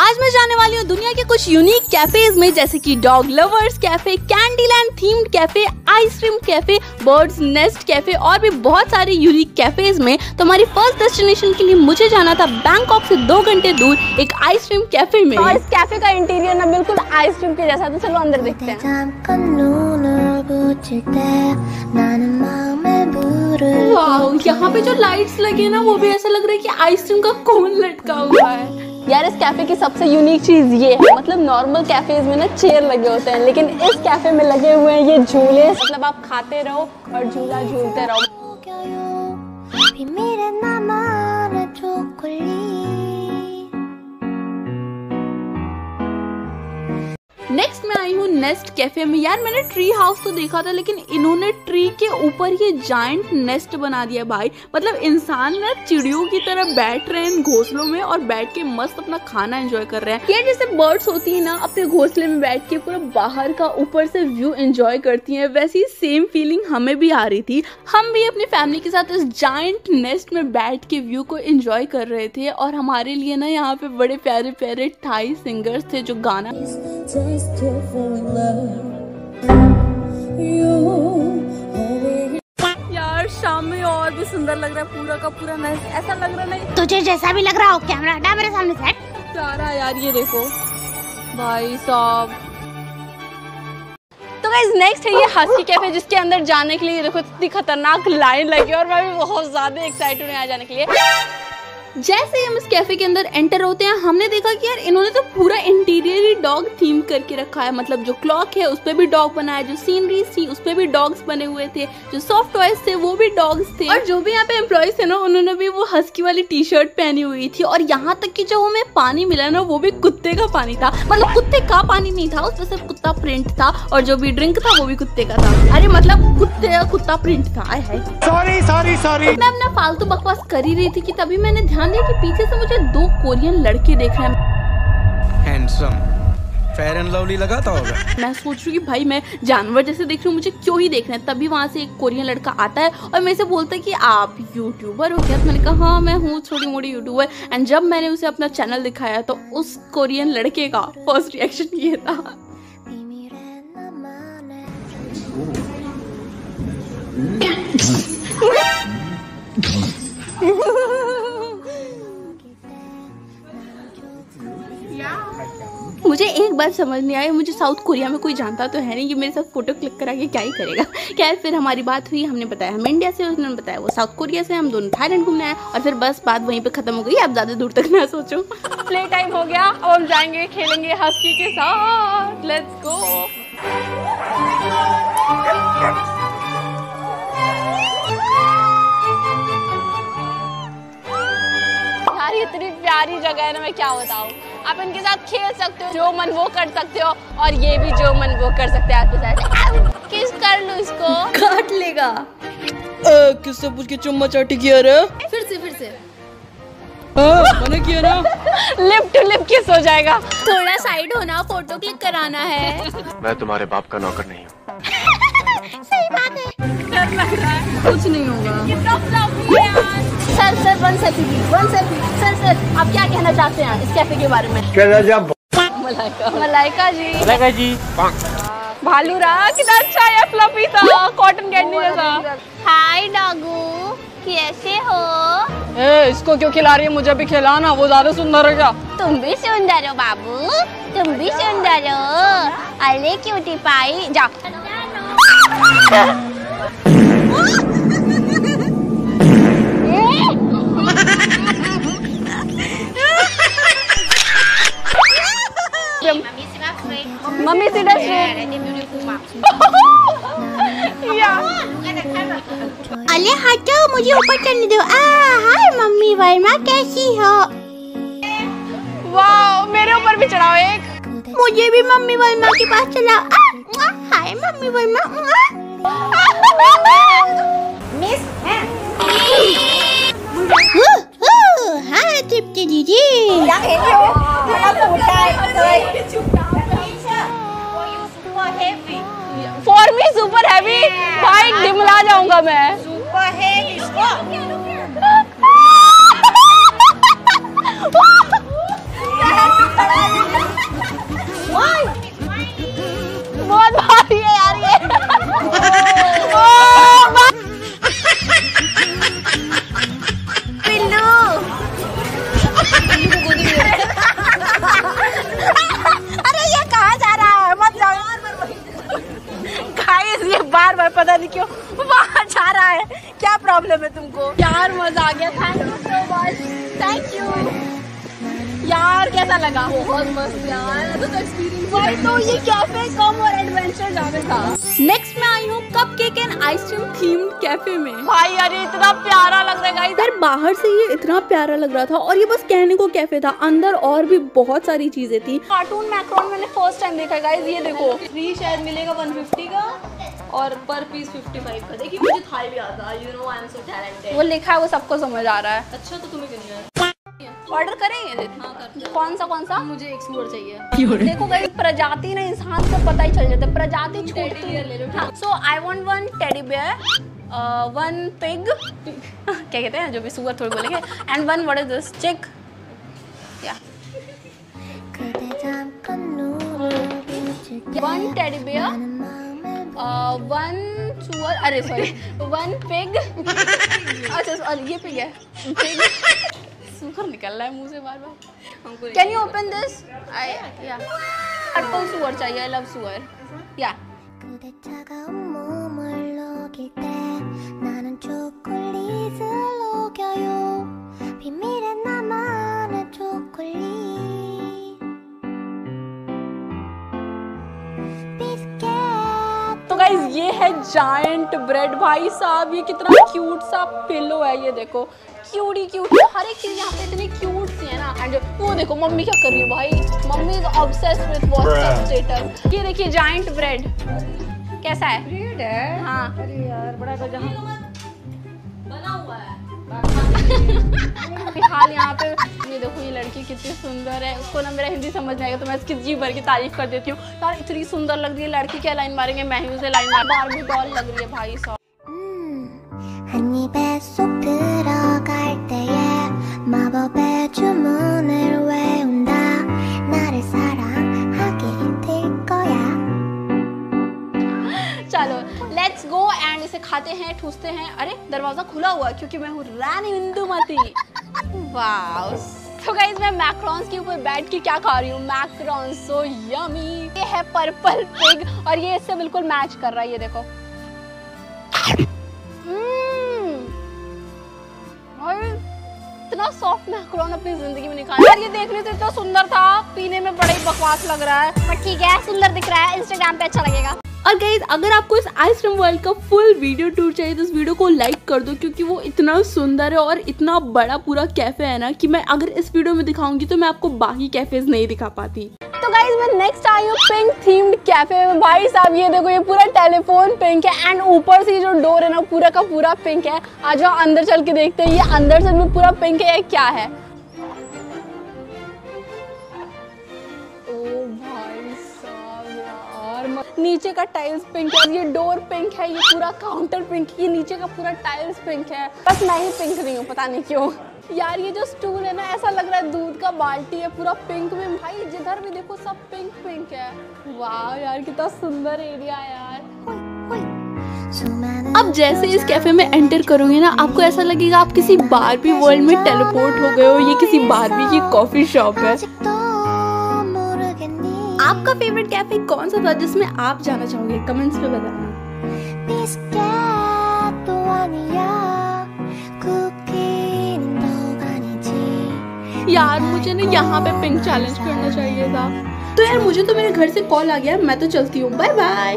आज मैं जाने वाली हूँ दुनिया के कुछ यूनिक कैफेज में जैसे कि dog lovers cafe candy land themed cafe ice cream cafe birds nest cafe और भी बहुत सारे यूनिक कैफेज में। तो हमारी फ़र्स्ट डेस्टिनेशन के लिए मुझे जाना था बैंकॉक से दो घंटे दूर एक आइसक्रीम कैफ़े में। और इस कैफ़े का इंटीरियर ना बिल्कुल आइसक्रीम के जैसा तो चलो अंदर देखते हैं। यहाँ पे जो लाइट्स लगे ना वो भी ऐसा लग रहा है कि आइसक्रीम का कोन लटका हुआ है। यार इस कैफ़े की सबसे यूनिक चीज़ ये है। मतलब नॉर्मल कैफ़ेज में ना चेयर लगे होते हैं लेकिन इस कैफ़े में लगे हुए हैं ये झूले। मतलब आप खाते रहो और झूला झूलते रहो। नेक्स्ट मैं आई हूँ नेस्ट कैफ़े में। यार मैंने ट्री हाउस तो देखा था लेकिन इन्होंने ट्री के ऊपर ये जाइंट नेस्ट बना दिया भाई। मतलब इंसान ना चिड़ियों की तरह बैठ रहे हैं घोंसलों में और बैठ के मस्त अपना खाना एंजॉय कर रहे हैं। ये जैसे बर्ड्स होती है ना, अपने घोंसले में बैठ के पूरा बाहर का ऊपर से व्यू एंजॉय करती है, वैसी सेम फीलिंग हमें भी आ रही थी। हम भी अपनी फैमिली के साथ इस जाइंट नेस्ट में बैठ के व्यू को एंजॉय कर रहे थे और हमारे लिए ना यहाँ पे बड़े प्यारे प्यारे थाई सिंगर्स थे जो गाना यार शाम में और भी सुंदर लग रहा है पूरा का पूरा नज ऐसा लग रहा नहीं। तुझे जैसा भी लग रहा हो कैमरा हटा मेरे सामने से। प्यारा यार ये देखो। भाई साहब। तो नेक्स्ट है ये हस्की कैफ़े जिसके अंदर जाने के लिए देखो इतनी खतरनाक लाइन लगी और मैं भी बहुत ज़्यादा एक्साइटेड हूँ यहाँ जाने के लिए। जैसे ही हम इस कैफ़े के अंदर एंटर होते हैं हमने देखा कि यार इन्होंने तो पूरा इंटीरियर ही डॉग थीम करके रखा है। मतलब जो क्लॉक है उस पे भी डॉग बना है जो सीनरीज थी उस पर भी डॉग्स बने हुए थे जो सॉफ्ट टॉयज थे वो भी डॉग्स थे। और जो भी यहाँ पे एम्प्लॉयज़ थे ना उन्होंने भी वो हस्की वाली टी शर्ट पहनी हुई थी। और यहाँ तक की जो हमें पानी मिला ना वो भी कुत्ते का पानी था। मतलब कुत्ते का पानी नहीं था उसमें सिर्फ़ कुत्ता प्रिंट था और जो भी ड्रिंक था वो भी कुत्ते का था। अरे मतलब कुत्ते का कुत्ता प्रिंट था। सॉरी सॉरी सॉरी मैं अपना फालतू बकवास कर ही रही थी कि तभी मैंने ध्यान दिया कि पीछे से मुझे दो कोरियन लड़के देख रहे हैं। हैंडसम फेयर एंड लवली लगाता होगा। मैं सोच रही हूँ कि भाई मैं जानवर जैसे देख रही हूँ मुझे क्यों ही देख रहे हैं? तभी वहाँ से एक कोरियन लड़का आता है और मेरे से बोलता है कि आप यूट्यूबर हो क्या? तो मैंने कहा हाँ मैं हूँ छोटी मोटी यूट्यूबर एंड जब मैंने उसे अपना चैनल दिखाया तो उस कोरियन लड़के का फ़र्स्ट रिएक्शन ये था। बात समझ नहीं आई। मुझे साउथ कोरिया में कोई जानता तो है नहीं कि मेरे साथ फ़ोटो क्लिक करा के क्या ही करेगा। खैर, फिर हमारी बात हुई, हमने बताया हम इंडिया से उन्होंने बताया वो साउथ कोरिया से, हम दोनों थाईलैंड घूमने आए और फिर बस बात वहीं पे खत्म हो गई। अब ज़्यादा दूर तक ना सोचो। प्ले टाइम हो गया अब हम जाएँगे, खेलेंगे हस्की के साथ। लेट्स गो यार, इतनी प्यारी जगह है ना, मैं क्या बताऊँ? आप इनके साथ खेल सकते हो जो मन वो कर सकते हो और ये भी जो मन वो कर सकते हैं आपके साथ। किस कर लूँ इसको? काट लेगा। किससे पूछ के चुम्मा चाटी किया रे? फिर से फिर से। मैंने किया ना? लिप टू लिप किस हो जाएगा? थोड़ा साइड होना फ़ोटो क्लिक कराना है। मैं तुम्हारे बाप का नौकर नहीं हूँ। कुछ नहीं होगा। Sir sir one selfie one selfie sir sir आप क्या कहना चाहते हैं इस कैफ़े के बारे में? मलाइका। मलाइका जी। लगा जी। भालू रहा कितना अच्छा है फ्लफी था कॉटन कैंडी जैसा। हाय डॉगू कैसे हो? ए, इसको क्यों खिला रही है? मुझे भी खिलाना वो ज़्यादा सुंदर है क्या? तुम भी सुंदर हो बाबू। तुम भी सुंदर हो। अरे क्यूटी पाई जाओ। मम्मी सीधा या। अरे हटो मुझे ऊपर चढ़ने दो। आ हाय मम्मी वर्मा कैसी हो? वाओ मेरे ऊपर भी चढ़ाओ एक। मुझे भी मम्मी वर्मा के पास चलाओ। हाय मम्मी वर्मा मिस हाँ तृप्ति दीदी फॉर मी सुपर हैवी भाई डिमला जाऊँगा मैं नहीं क्यों वहाँ जा रहा है। क्या प्रॉब्लम है तुमको? यार मज़ा आ गया। Thank you so much thank you यार कैसा लगा? बहुत मस्त यार। तो तो एक्सपीरियंस तो ये कैफ़े कम और एडवेंचर जाने था। नेक्स्ट मैं आई हूँ cupcake and ice cream themed cafe में। भाई यार ये इतना प्यारा लग रहा है यार बाहर से ये इतना प्यारा लग रहा था और ये बस कहने को कैफ़े था। अंदर और भी बहुत सारी चीज़ें थी। कार्टून मैक्रोन मैंने फ़र्स्ट टाइम देखा गाइस ये देखो फ्री शायद मिलेगा 150 का। और पर पीस 55 का। देखिए मुझे था भी आता you know I am so talented वो लिखा है वो सबको समझ आ रहा है। अच्छा तो तुम्हें क्यों नहीं ऑर्डर करेंगे? हाँ, कर कौन सा कौन सा? मुझे एक स्मोर चाहिए। देखो भाई प्रजाति ना इंसान को पता ही चल जाता है। प्रजाति छूटती so I want one teddy bear one pig क्या कहते हैं? जो भी सुअर थोड़ी बोलेंगे। And one what is this chick one teddy bear one सुअर अरे सॉरी वन पिग अच्छा सॉरी ये पिग है. पिग सुअर निकल रहा है मुँह से बार बार. Can you open this I या पर्पल सुअर चाहिए आई लव सुअर या गाइस ये है जायंट ब्रेड भाई साहब ये कितना क्यूट सा पिलो है ये देखो। क्यूटी क्यूट हर एक चीज़ यहाँ पे इतनी क्यूट सी है ना। एंड वो देखो मम्मी क्या कर रही है भाई? Mummy is obsessed with WhatsApp status ये देखिए जायंट ब्रेड कैसा है? ब्रेड है? हाँ। अरे यार बड़ा गजब। बना हुआ है। फ़िलहाल यहाँ पे, ये देखो ये लड़की कितनी सुंदर है। उसको ना मेरा हिंदी समझ में आएगा तो मैं इसकी जी भर की तारीफ़ कर देती हूँ। यार, इतनी सुंदर लग रही है लड़की, क्या लाइन मारेंगे? मैं ही उसे लाइन मार बार भी बॉल लग रही है भाई साहब लेट्स गो एंड इसे खाते हैं, ठूसते हैं। अरे, दरवाज़ा खुला हुआ क्योंकि मैं हूँ रानी इंदुमती। तो गाइज़ मैं मैक्रॉन्स के ऊपर बैठ के क्या खा रही हूँ? मैक्रॉन्स सो यमी ये है पर्पल पिग और ये इससे बिल्कुल मैच कर रहा है, ये देखो। Mm. और इतना सॉफ्ट मैक्रोन अपनी ज़िंदगी में खाया यार, ये देखने से इतना सुंदर था। पीने में बड़ा ही बकवास लग रहा है। पर ठीक है, सुंदर दिख रहा है। इंस्टाग्राम पे अच्छा लगेगा। और गाइज़ अगर आपको इस आइसक्रीम वर्ल्ड का फुल वीडियो टूर चाहिए तो इस वीडियो को लाइक कर दो, क्योंकि वो इतना सुंदर है और इतना बड़ा पूरा कैफ़े है ना, कि मैं अगर इस वीडियो में दिखाऊँगी तो मैं आपको बाकी कैफेज नहीं दिखा पाती। तो गाइज़ मैं नेक्स्ट आई हूँ पिंक थीम्ड कैफ़े में। भाई साहब, ये देखो, ये पूरा टेलीफोन पिंक है एंड ऊपर से जो डोर है ना, पूरा का पूरा पिंक है। आज हम अंदर चल के देखते हैं, ये अंदर से भी पूरा पिंक है क्या है? नीचे का टाइल्स पिंक है, ये डोर पिंक है, ये पूरा काउंटर पिंक ये नीचे का पूरा टाइल्स पिंक है। बस मैं ही पिंक नहीं हूँ, पता नहीं क्यों। यार, ये जो स्टूल है ना, ऐसा लग रहा है दूध का बाल्टी है, पूरा पिंक में। भाई, जिधर भी देखो, सब पिंक पिंक है। वाह यार, कितना सुंदर एरिया यार। अब जैसे इस कैफ़े में एंटर करोगे ना, आपको ऐसा लगेगा आप किसी बार भी वर्ल्ड में टेलीपोर्ट हो गए हो, ये किसी बार भी की कॉफ़ी शॉप है। आपका फेवरेट कैफ़े कौन सा था जिसमें आप जाना चाहोगे? कमेंट्स में बताना। यार मुझे ना यहाँ पे पिंक चैलेंज करना चाहिए था। तो यार मुझे तो मेरे घर से कॉल आ गया मैं तो चलती हूँ। Bye bye